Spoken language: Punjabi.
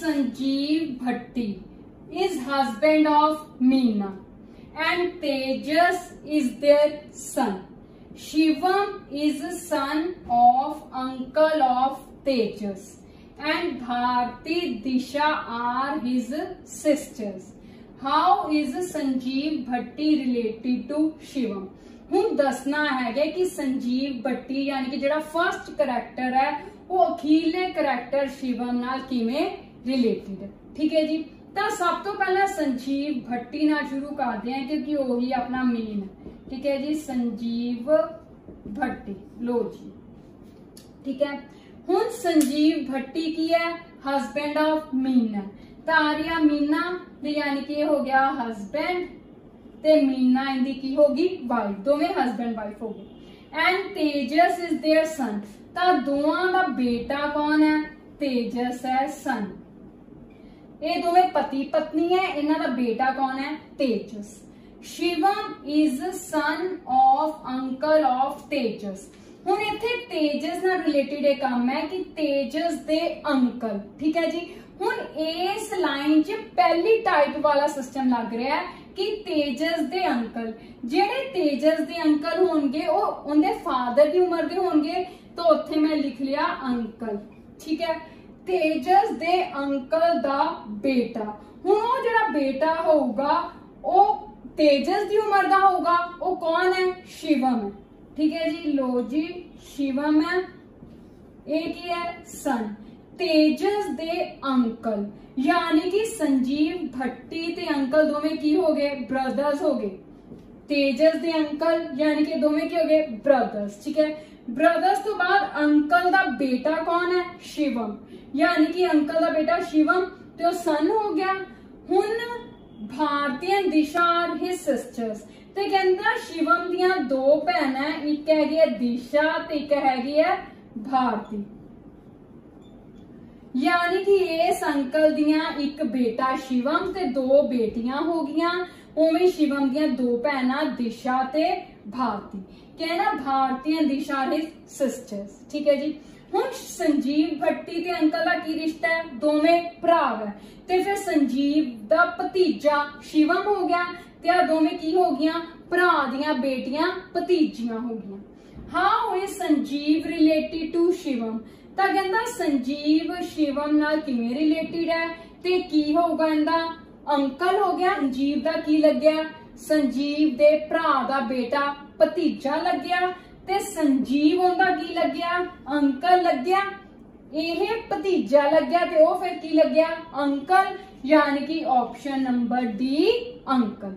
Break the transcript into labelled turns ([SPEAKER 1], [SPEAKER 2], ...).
[SPEAKER 1] Sanjeev Bhatti is husband of Meena and Tejas is their son. Shivam is son of uncle of Tejas and Bharti Disha are his sisters. How is Sanjeev Bhatti related to Shivam? ਹੁਣ ਦੱਸਣਾ ਹੈਗਾ ਕਿ ਸੰਜੀਵ ਭੱਟੀ ਯਾਨੀ ਕਿ ਜਿਹੜਾ ਫਰਸਟ ਕੈਰੈਕਟਰ ਹੈ ਉਹ ਅਖੀਰਲੇ ਕੈਰੈਕਟਰ ਸ਼ਿਵਮ ਨਾਲ ਕਿਵੇਂ ਰਿਲੇਟਡ ਹੈ ਠੀਕ ਹੈ ਜੀ ਤਾਂ ਸਭ ਤੋਂ ਪਹਿਲਾਂ ਸੰਜੀਵ ਭੱਟੀ ਨਾਲ ਸ਼ੁਰੂ ਕਰਦੇ ਹਾਂ ਕਿਉਂਕਿ ਉਹੀ ਆਪਣਾ ਮੇਨ ਹੈ ਠੀਕ ਹੈ ਜੀ ਸੰਜੀਵ ਭੱਟੀ ਲੋ ਜੀ ਠੀਕ ਹੈ ਹੁਣ ਸੰਜੀਵ ਭੱਟੀ ਕੀ ਹੈ ਹਸਬੈਂਡ ਆਫ ਮੀਨਾ ਤਾਂ ਆਰਿਆ ਮੀਨਾ ਦੇ ਯਾਨੀ ਕਿ ਇਹ ਹੋ ਗਿਆ ਹਸਬੈਂਡ ਤੇ ਮੀਨਾ ਇਹਦੀ ਕੀ ਹੋਗੀ ਵਾਈਫ ਦੋਵੇਂ ਹਸਬੈਂਡ ਵਾਈਫ ਹੋ ਗਏ and Tejas is their son ਤਾਂ ਦੋਵਾਂ ਦਾ ਬੇਟਾ ਕੌਣ ਹੈ ਤੇਜਸ ਹੈ ਸਨ ਇਹ ਦੋਵੇਂ ਪਤੀ ਪਤਨੀ ਹੈ, ਇਹਨਾਂ ਦਾ ਬੇਟਾ ਕੌਣ ਹੈ? Tejas. Shivam is son of uncle of Tejas. ਹੁਣ ਇੱਥੇ ਤੇਜਸ ਨਾਲ ਰਿਲੇਟਡ ਇਹ ਕੰਮ ਹੈ ਕਿ ਤੇਜਸ ਦੇ ਅੰਕਲ ਠੀਕ ਹੈ ਜੀ? ਹੁਣ ਇਸ ਲਾਈਨ 'ਚ ਪਹਿਲੀ ਟਾਈਪ ਵਾਲਾ ਸਿਸਟਮ ਲੱਗ ਰਿਹਾ ਹੈ ਕਿ ਤੇਜਸ ਦੇ ਅੰਕਲ ਜਿਹੜੇ ਤੇਜਸ ਦੇ ਅੰਕਲ ਹੋਣਗੇ, ਉਹ ਉਹਦੇ ਫਾਦਰ ਦੀ ਉਮਰ ਦੇ ਹੋਣਗੇ, ਤਾਂ ਉੱਥੇ ਮੈਂ ਲਿਖ ਲਿਆ ਅੰਕਲ ਠੀਕ ਹੈ? ਤੇਜਸ ਦੇ ਅੰਕਲ ਦਾ ਬੇਟਾ ਹੁਣ ਉਹ ਜਿਹੜਾ ਬੇਟਾ ਹੋਊਗਾ ਉਹ ਤੇਜਸ ਦੀ ਉਮਰ ਦਾ ਹੋਊਗਾ ਉਹ ਕੌਣ ਹੈ ਸ਼ਿਵਮ ਹੈ ਠੀਕ ਹੈ ਜੀ ਲੋ ਜੀ ਸ਼ਿਵਮ ਹੈ ਇਹ ਕੀ ਹੈ ਸਨ ਤੇਜਸ ਦੇ ਅੰਕਲ ਯਾਨੀ ਕਿ ਸੰਜੀਵ ਭੱਟੀ ਤੇ ਅੰਕਲ ਦੋਵੇਂ ਕੀ ਹੋ ਗਏ ਬ੍ਰਦਰਸ ਹੋ ਗਏ ਤੇਜਸ ਦੇ ਅੰਕਲ ਯਾਨੀ ਕਿ ਦੋਵੇਂ ਕੀ ਹੋ ਗਏ ਬ੍ਰਦਰਸ ਠੀਕ ਹੈ ਬ੍ਰਦਰਸ ਤੋਂ ਬਾਅਦ ਅੰਕਲ ਦਾ ਬੇਟਾ ਕੌਣ ਹੈ ਸ਼ਿਵਮ ਯਾਨੀ ਕਿ ਅੰਕਲ ਦਾ ਬੇਟਾ ਸ਼ਿਵਮ ਤੇ ਉਹ ਸਨ ਹੋ ਗਿਆ। ਹੁਣ ਭਾਰਤੀ ਦਿਸ਼ਾ ਆਰ ਹਿਸ ਸਿਸਟਰਸ ਤੇ ਕਹਿੰਦਾ ਸ਼ਿਵਮ ਦੀਆਂ ਦੋ ਭੈਣਾਂ, ਇੱਕ ਹੈਗੀ ਹੈ ਦਿਸ਼ਾ ਤੇ ਇੱਕ ਹੈਗੀ ਹੈ ਭਾਰਤੀ। ਯਾਨੀ ਕਿ ਇਸ ਅੰਕਲ ਦੀਆਂ ਇੱਕ ਬੇਟਾ ਸ਼ਿਵਮ ਤੇ ਦੋ ਬੇਟੀਆਂ ਹੋ ਗਈਆਂ। ਉਵੇਂ ਸ਼ਿਵਮ ਦੀਆਂ ਦੋ ਭੈਣਾਂ ਦਿਸ਼ਾ ਤੇ ਭਾਰਤੀ। ਕਹਿੰਦਾ ਭਾਰਤੀਆਂ ਦਿਸ਼ਾ ਹਿਸ ਸਿਸਟਰਸ ਠੀਕ ਹੈ ਜੀ। ਹੁਣ ਸੰਜੀਵ ਭੱਟੀ ਤੇ ਅੰਕਲ ਦਾ ਕੀ ਰਿਸ਼ਤਾ ਹੈ? ਦੋਵੇਂ ਭਰਾ ਹੈ ਤੇ ਫਿਰ ਸੰਜੀਵ ਦਾ ਭਤੀਜਾ ਸ਼ਿਵਮ ਹੋ ਗਿਆ ਤੇ ਆ ਦੋਵੇਂ ਕੀ ਹੋ ਗਈਆਂ? ਭਰਾ ਦੀਆਂ ਬੇਟੀਆਂ, ਭਤੀਜੀਆਂ ਹੋ ਗਈਆਂ। How is Sanjeev related to Shivam. ਤਾਂ ਕਹਿੰਦਾ, ਸੰਜੀਵ, ਸ਼ਿਵਮ ਨਾਲ ਕਿਵੇਂ ਰਿਲੇਟਡ ਹੈ? ਤੇ ਕੀ ਹੋਊਗਾ ਇਹਦਾ? ਅੰਕਲ ਹੋ ਗਿਆ ਸੰਜੀਵ ਦਾ ਕੀ ਲੱਗਿਆ? ਸੰਜੀਵ ਦੇ ਭਰਾ ਦਾ ਬੇਟਾ ਭਤੀਜਾ ਲੱਗਿਆ। ਤੇ ਸੰਜੀਵ ਉਹਦਾ ਕੀ ਲੱਗਿਆ? ਅੰਕਲ ਲੱਗਿਆ। ਇਹ ਭਤੀਜਾ ਲੱਗਿਆ ਤੇ ਉਹ ਫਿਰ ਕੀ ਲੱਗਿਆ? ਅੰਕਲ, ਯਾਨੀ ਕਿ ਆਪਸ਼ਨ ਨੰਬਰ ਡੀ ਅੰਕਲ।